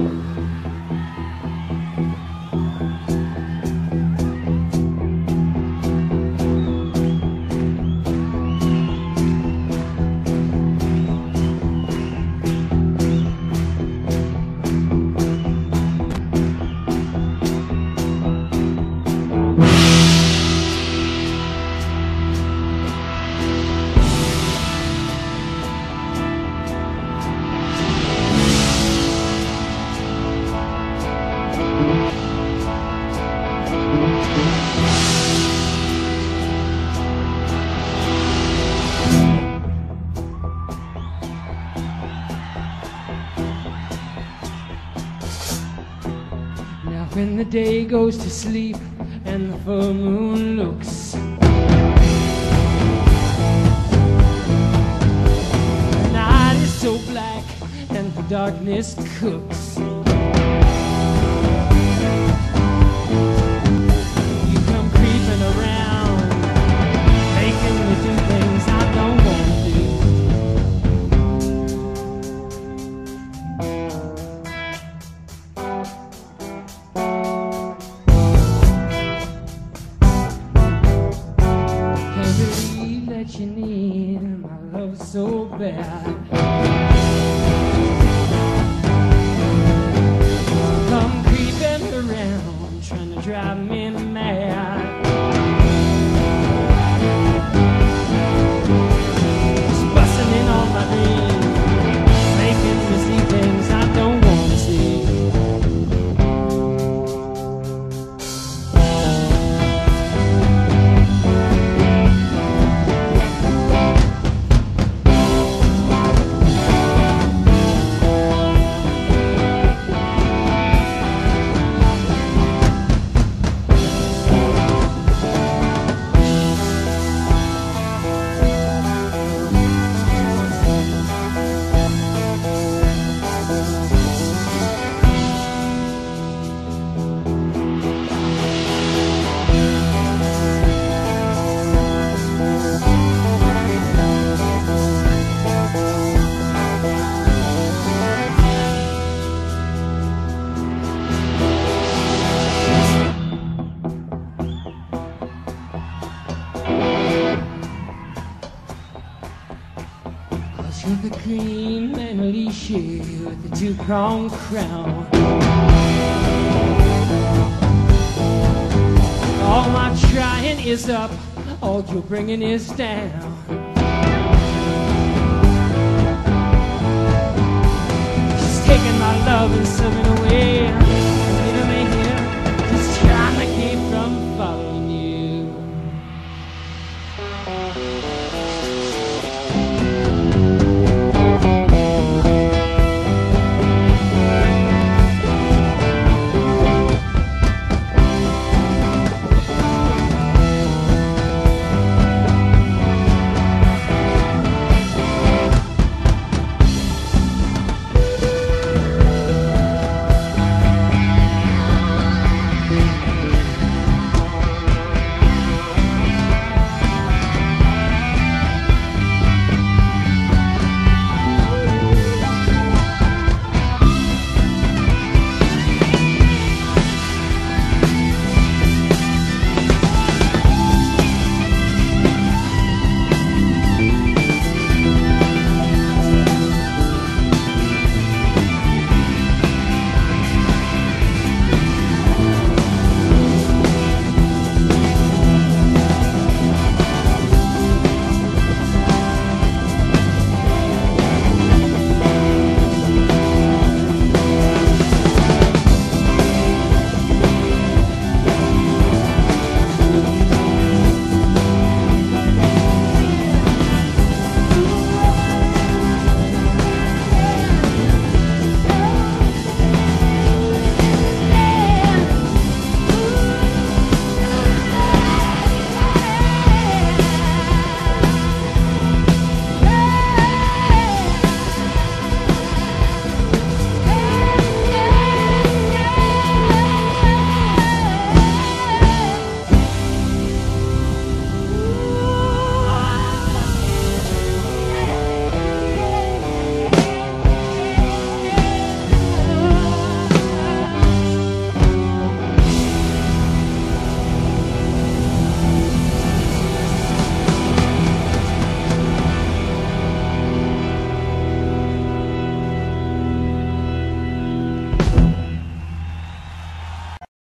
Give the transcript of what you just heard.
you when the day goes to sleep and the full moon looks The night is so black and the darkness cooks so You're the cream and Alicia with the two-pronged crown. All my trying is up, all you're bringing is down. She's taking my love and slipping away